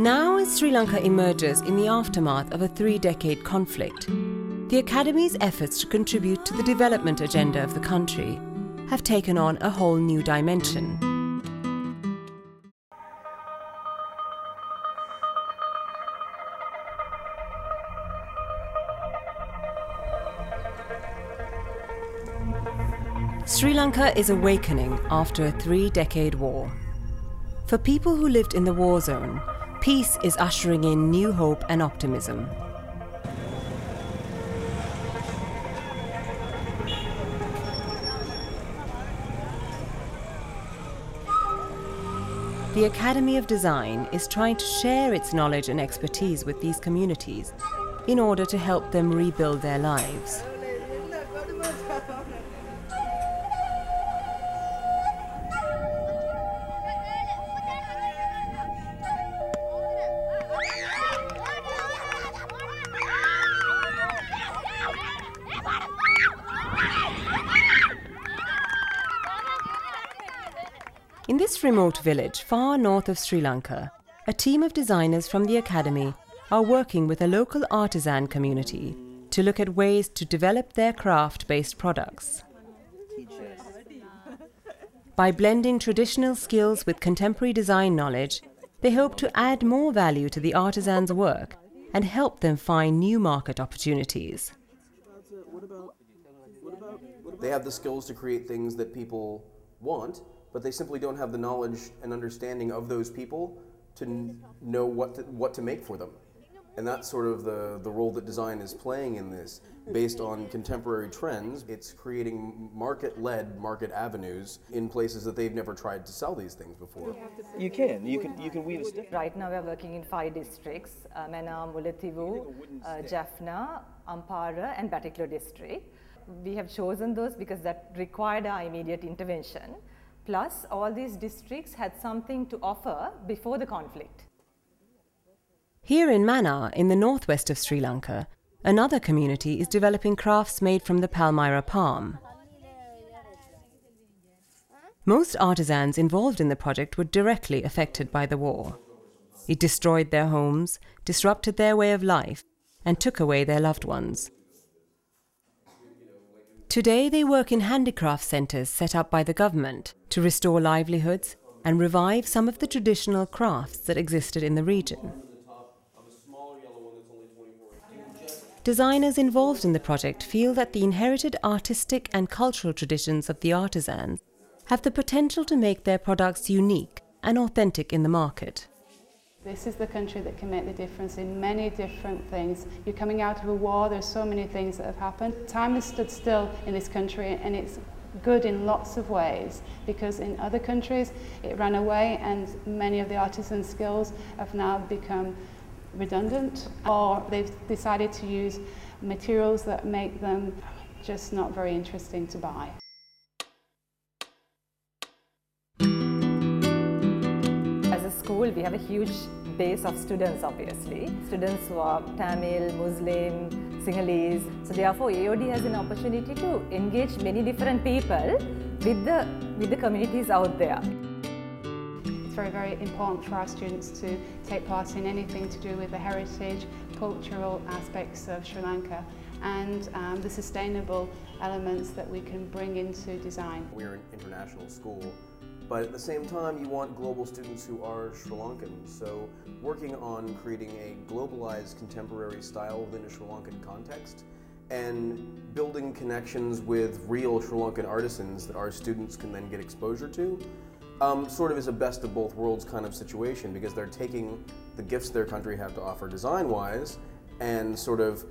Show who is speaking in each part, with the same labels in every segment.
Speaker 1: Now, as Sri Lanka emerges in the aftermath of a three decade conflict, the Academy's efforts to contribute to the development agenda of the country have taken on a whole new dimension. Sri Lanka is awakening after a three decade war. For people who lived in the war zone, peace is ushering in new hope and optimism. The Academy of Design is trying to share its knowledge and expertise with these communities in order to help them rebuild their lives. In this remote village far north of Sri Lanka, a team of designers from the Academy are working with a local artisan community to look at ways to develop their craft based products. By blending traditional skills with contemporary design knowledge, they hope to add more value to the artisans' work and help them find new market opportunities.
Speaker 2: They have the skills to create things that people want, but they simply don't have the knowledge and understanding of those people to n- know what to, what to make for them. And that's sort of the, the role that design is playing in this. Based on contemporary trends, it's creating market led market avenues in places that they've never tried to sell these things before.
Speaker 3: You can. You can. You can weave a stick.
Speaker 4: Right now, we're working in five districts: uh, Mannar, Mullaitivu, uh, Jaffna, Ampara, and Batticaloa district. We have chosen those because that required our immediate intervention. Plus, all these districts had something to offer before the conflict.
Speaker 1: Here in Mannar, in the northwest of Sri Lanka, another community is developing crafts made from the Palmyra palm. Most artisans involved in the project were directly affected by the war. It destroyed their homes, disrupted their way of life, and took away their loved ones. Today, they work in handicraft centres set up by the government to restore livelihoods and revive some of the traditional crafts that existed in the region. Designers involved in the project feel that the inherited artistic and cultural traditions of the artisans have the potential to make their products unique and authentic in the market.
Speaker 5: This is the country that can make the difference in many different things. You're coming out of a war, there's so many things that have happened. Time has stood still in this country and it's good in lots of ways because in other countries it ran away and many of the artisan skills have now become redundant or they've decided to use materials that make them just not very interesting to buy.
Speaker 4: School, we have a huge base of students, obviously. Students who are Tamil, Muslim, Sinhalese. So therefore, AOD has an opportunity to engage many different people with the, with the communities out there.
Speaker 5: It's very, very important for our students to take part in anything to do with the heritage, cultural aspects of Sri Lanka and um, the sustainable elements that we can bring into design.
Speaker 2: We're an international school, but at the same time, you want global students who are Sri Lankan. So, working on creating a globalized contemporary style within a Sri Lankan context and building connections with real Sri Lankan artisans that our students can then get exposure to. Um, sort of is a best of both worlds kind of situation because they're taking the gifts their country have to offer design wise and sort of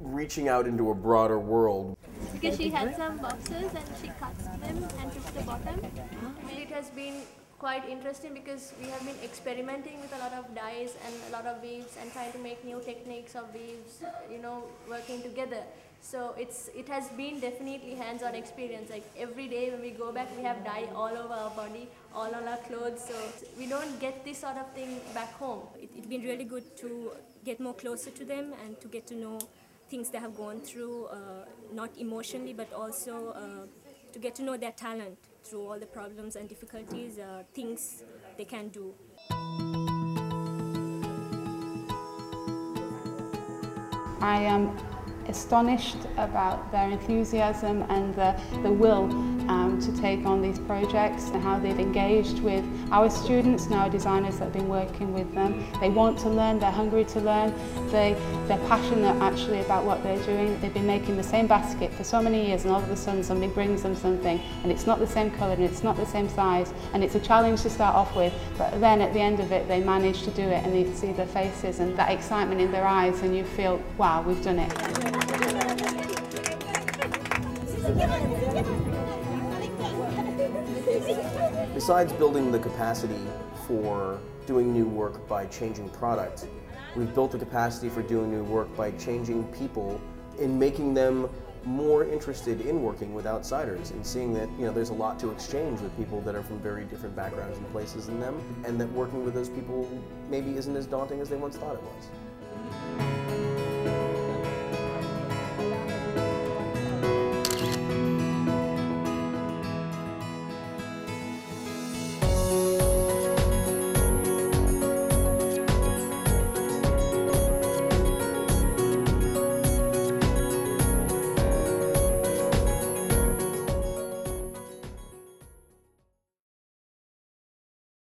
Speaker 2: reaching out into a broader world.
Speaker 6: Because she had some boxes and she cuts them and puts the bottom. It has been quite interesting because we have been experimenting with a lot of dyes and a lot of weaves and trying to make new techniques of weaves, you know, working together. So it's it has been definitely hands-on experience. Like every day when we go back, we have dye all over our body, all on our clothes. So we don't get this sort of thing back home.
Speaker 7: It, it's been really good to get more closer to them and to get to know things they have gone through, uh, not emotionally, but also uh, to get to know their talent through all the problems and difficulties, uh, things they can do.
Speaker 5: I am astonished about their enthusiasm and the, the will um, to take on these projects and how they've engaged with our students and our designers that have been working with them. They want to learn, they're hungry to learn, they, they're passionate actually about what they're doing. They've been making the same basket for so many years and all of a sudden somebody brings them something and it's not the same colour and it's not the same size and it's a challenge to start off with but then at the end of it they manage to do it and you see their faces and that excitement in their eyes and you feel wow we've done it.
Speaker 2: Besides building the capacity for doing new work by changing product, we've built the capacity for doing new work by changing people and making them more interested in working with outsiders and seeing that you know there's a lot to exchange with people that are from very different backgrounds and places than them and that working with those people maybe isn't as daunting as they once thought it was.